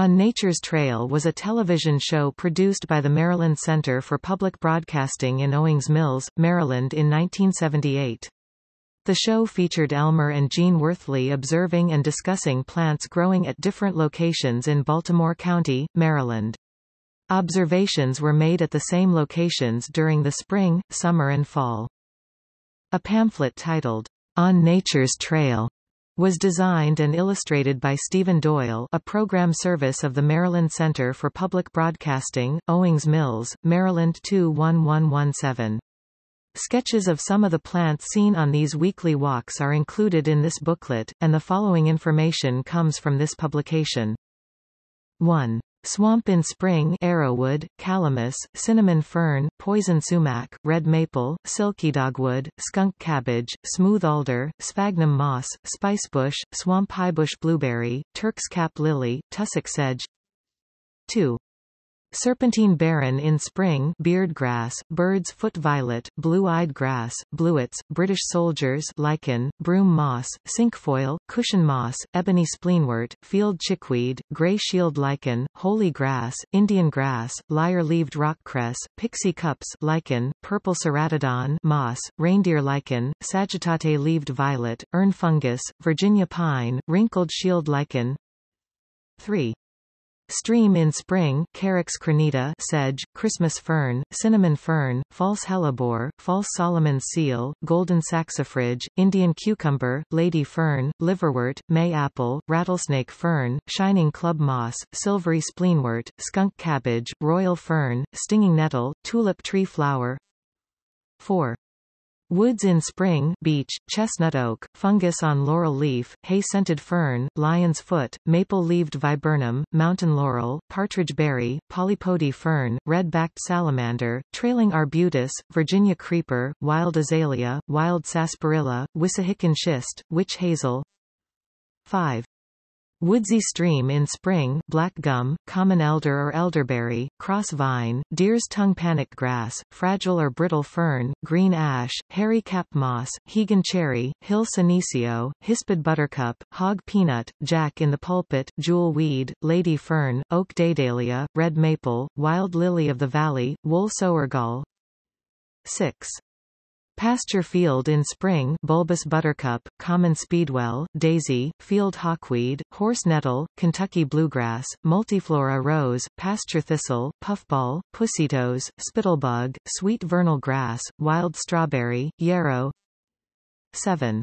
On Nature's Trail was a television show produced by the Maryland Center for Public Broadcasting in Owings Mills, Maryland in 1978. The show featured Elmer and Jean Worthley observing and discussing plants growing at different locations in Baltimore County, Maryland. Observations were made at the same locations during the spring, summer and fall. A pamphlet titled, On Nature's Trail, was designed and illustrated by Stephen Doyle a program service of the Maryland Center for Public Broadcasting, Owings Mills, Maryland 21117. Sketches of some of the plants seen on these weekly walks are included in this booklet, and the following information comes from this publication. 1. Swamp in spring arrowwood, calamus, cinnamon fern, poison sumac, red maple, silky dogwood, skunk cabbage, smooth alder, sphagnum moss, spicebush, swamp highbush blueberry, Turk's cap lily, tussock sedge 2. Serpentine barren in spring beard grass, bird's foot violet, blue-eyed grass, bluets, British soldiers lichen, broom moss, cinquefoil, cushion moss, ebony spleenwort, field chickweed, gray shield lichen, holy grass, Indian grass, lyre-leaved rockcress, pixie cups lichen, purple ceratodon moss, reindeer lichen, sagittate-leaved violet, urn fungus, Virginia pine, wrinkled shield lichen 3. Stream in spring, Carex crinita sedge, Christmas fern, cinnamon fern, false hellebore, false Solomon's seal, golden saxifrage, Indian cucumber, lady fern, liverwort, May apple, rattlesnake fern, shining club moss, silvery spleenwort, skunk cabbage, royal fern, stinging nettle, tulip tree flower 4. Woods in spring beech, chestnut oak, fungus on laurel leaf, hay-scented fern, lion's foot, maple-leaved viburnum, mountain laurel, partridge berry, polypody fern, red-backed salamander, trailing arbutus, Virginia creeper, wild azalea, wild sarsaparilla, Wissahickon schist, witch hazel 5. Woodsy stream in spring, black gum, common elder or elderberry, cross vine, deer's tongue panic grass, fragile or brittle fern, green ash, hairy cap moss, Hegan cherry, hill senecio, hispid buttercup, hog peanut, jack in the pulpit, jewel weed, lady fern, oak daedalea, red maple, wild lily of the valley, wool sourgall. 6. Pasture field in spring bulbous buttercup, common speedwell, daisy, field hawkweed, horse nettle, Kentucky bluegrass, multiflora rose, pasture thistle, puffball, pussytoes, spittlebug, sweet vernal grass, wild strawberry, yarrow 7.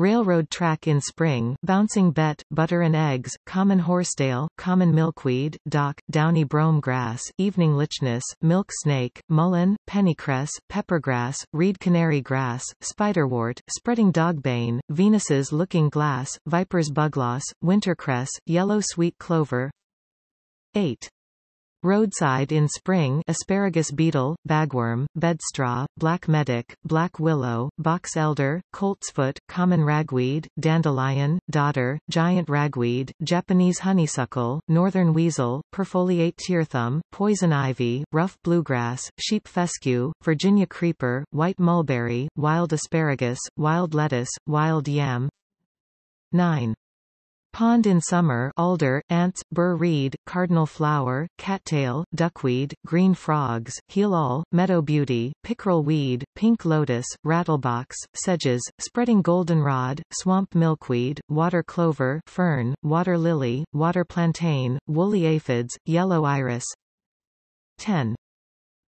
Railroad track in spring, bouncing bet, butter and eggs, common horsetail, common milkweed, dock, downy brome grass, evening lychnis, milk snake, mullein, pennycress, peppergrass, reed canary grass, spiderwort, spreading dogbane, Venus's looking glass, viper's bugloss, wintercress, yellow sweet clover 8. Roadside in spring asparagus beetle, bagworm, bedstraw, black medic, black willow, box elder, coltsfoot, common ragweed, dandelion, dodder, giant ragweed, Japanese honeysuckle, northern weasel, perfoliate tearthumb, poison ivy, rough bluegrass, sheep fescue, Virginia creeper, white mulberry, wild asparagus, wild lettuce, wild yam 9. Pond in summer alder, ants, burr reed, cardinal flower, cattail, duckweed, green frogs, heel-all, meadow beauty, pickerel weed, pink lotus, rattlebox, sedges, spreading goldenrod, swamp milkweed, water clover, fern, water lily, water plantain, woolly aphids, yellow iris 10.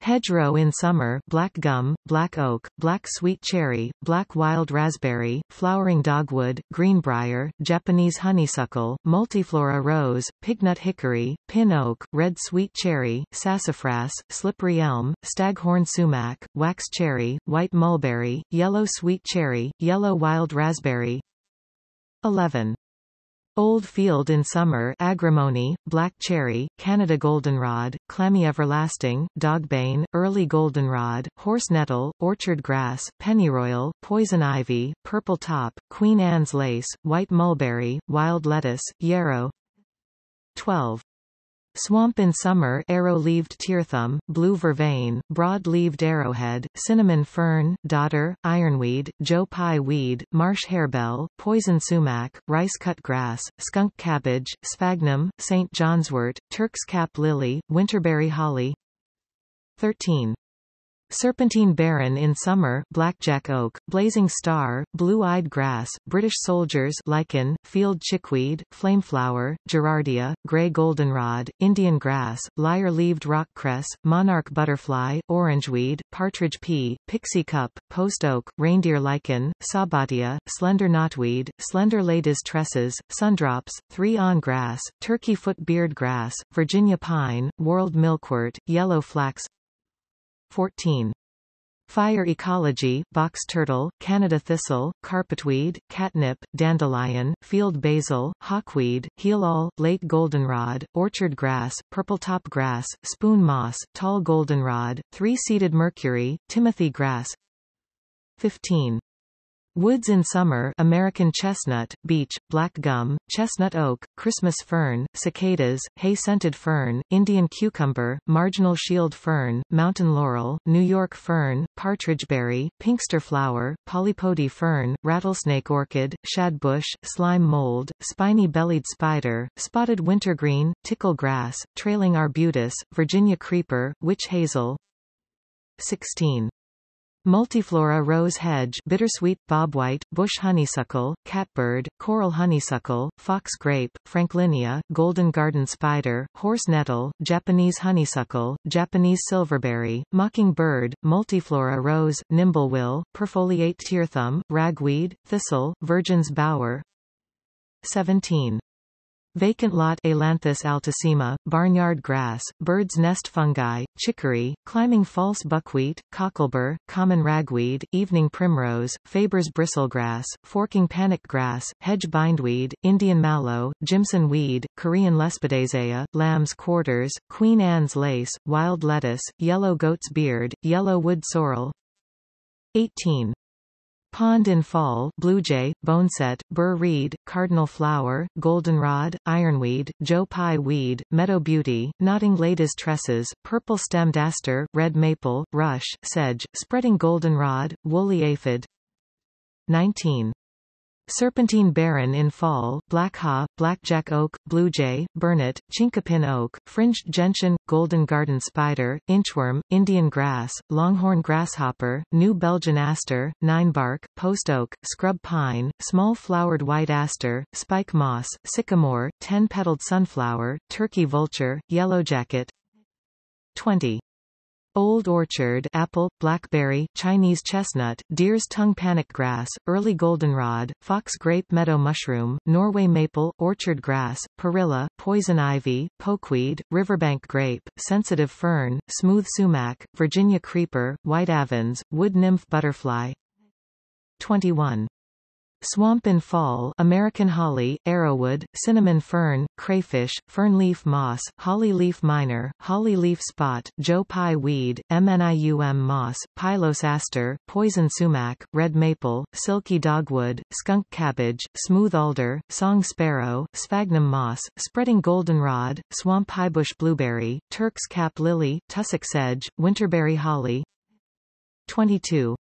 Hedgerow in summer black gum, black oak, black sweet cherry, black wild raspberry, flowering dogwood, greenbrier, Japanese honeysuckle, multiflora rose, pignut hickory, pin oak, red sweet cherry, sassafras, slippery elm, staghorn sumac, wax cherry, white mulberry, yellow sweet cherry, yellow wild raspberry 11. Old Field in summer agrimony, black cherry, Canada goldenrod, clammy everlasting, dogbane, early goldenrod, horse nettle, orchard grass, pennyroyal, poison ivy, purple top, Queen Anne's lace, white mulberry, wild lettuce, yarrow 12. Swamp in summer arrow-leaved tearthumb, blue vervain, broad-leaved arrowhead, cinnamon fern, dodder, ironweed, joe pye weed, marsh harebell, poison sumac, rice-cut grass, skunk cabbage, sphagnum, St. Johnswort, Turk's cap lily, winterberry holly 13. Serpentine barren in summer, blackjack oak, blazing star, blue-eyed grass, British soldiers lichen, field chickweed, flameflower, gerardia, grey goldenrod, Indian grass, lyre-leaved rock cress, monarch butterfly, orangeweed, partridge pea, pixie cup, post oak, reindeer lichen, sabbatia, slender knotweed, slender ladies tresses, sundrops, three-awn grass, turkey foot beard grass, Virginia pine, whorled milkwort, yellow flax 14. Fire ecology, box turtle, Canada thistle, carpetweed, catnip, dandelion, field basil, hawkweed, heelall, late goldenrod, orchard grass, purple top grass, spoon moss, tall goldenrod, three-seeded mercury, timothy grass 15. Woods in summer American chestnut, beech, black gum, chestnut oak, Christmas fern, cicadas, hay-scented fern, Indian cucumber, marginal shield fern, mountain laurel, New York fern, partridgeberry, pinkster flower, polypody fern, rattlesnake orchid, shadbush, slime mold, spiny-bellied spider, spotted wintergreen, tickle grass, trailing arbutus, Virginia creeper, witch hazel 16. Multiflora rose hedge bittersweet, bobwhite, bush honeysuckle, catbird, coral honeysuckle, fox grape, franklinia, golden garden spider, horse nettle, Japanese honeysuckle, Japanese silverberry, mockingbird, multiflora rose, nimblewill, perfoliate tearthumb, ragweed, thistle, virgin's bower 17. Vacant lot Ailanthus altissima, barnyard grass, bird's nest fungi, chicory, climbing false buckwheat, cocklebur, common ragweed, evening primrose, Faber's bristlegrass, forking panic grass, hedge bindweed, Indian mallow, Jimson weed, Korean lespedeza, lamb's quarters, Queen Anne's lace, wild lettuce, yellow goat's beard, yellow wood sorrel 18. Pond in fall, bluejay, boneset, burr reed, cardinal flower, goldenrod, ironweed, joe pye weed, meadow beauty, nodding ladies tresses, purple-stemmed aster, red maple, rush, sedge, spreading goldenrod, woolly aphid 19. Serpentine barren in fall, black haw, blackjack oak, bluejay, burnet, chinkapin oak, fringed gentian, golden garden spider, inchworm, Indian grass, longhorn grasshopper, new Belgian aster, ninebark, post oak, scrub pine, small flowered white aster, spike moss, sycamore, ten-petaled sunflower, turkey vulture, yellowjacket 20. Old Orchard apple, blackberry, Chinese chestnut, deer's tongue panic grass, early goldenrod, fox grape meadow mushroom, Norway maple, orchard grass, perilla, poison ivy, pokeweed, riverbank grape, sensitive fern, smooth sumac, Virginia creeper, white avens, wood nymph butterfly 21. Swamp in fall American holly, arrowwood, cinnamon fern, crayfish, fernleaf moss, holly leaf miner, holly leaf spot, joe pye weed, mnium moss, pilose aster, poison sumac, red maple, silky dogwood, skunk cabbage, smooth alder, song sparrow, sphagnum moss, spreading goldenrod, swamp highbush blueberry, Turk's cap lily, tussock sedge, winterberry holly 22.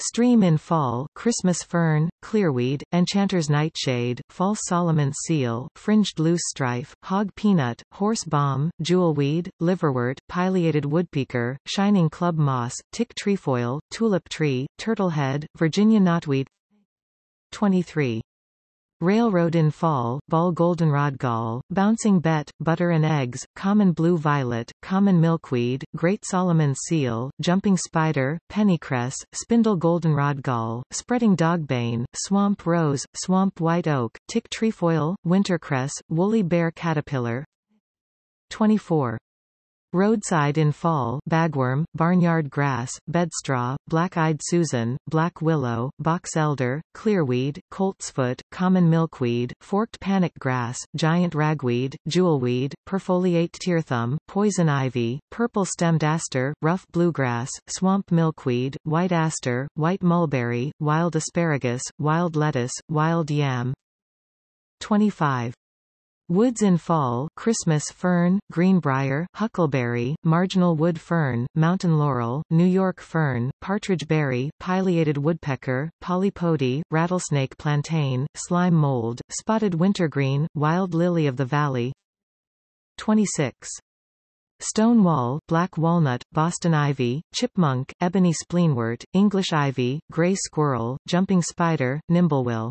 Stream in fall, Christmas fern, clearweed, enchanter's nightshade, false Solomon's seal, fringed loosestrife, hog peanut, horse balm, jewelweed, liverwort, pileated woodpecker, shining club moss, tick trefoil, tulip tree, turtlehead, Virginia knotweed 23. Railroad in fall, ball goldenrod gall, bouncing bet, butter and eggs, common blue violet, common milkweed, great Solomon's seal, jumping spider, pennycress, spindle goldenrod gall, spreading dogbane, swamp rose, swamp white oak, tick trefoil, wintercress, woolly bear caterpillar 24. Roadside in fall, bagworm, barnyard grass, bedstraw, black-eyed Susan, black willow, box elder, clearweed, coltsfoot, common milkweed, forked panic grass, giant ragweed, jewelweed, perfoliate tearthumb, poison ivy, purple-stemmed aster, rough bluegrass, swamp milkweed, white aster, white mulberry, wild asparagus, wild lettuce, wild yam 25. Woods in fall Christmas fern, greenbrier, huckleberry, marginal wood fern, mountain laurel, New York fern, partridge berry, pileated woodpecker, polypody, rattlesnake plantain, slime mold, spotted wintergreen, wild lily of the valley 26. Stonewall, black walnut, Boston ivy, chipmunk, ebony spleenwort, English ivy, gray squirrel, jumping spider, nimblewill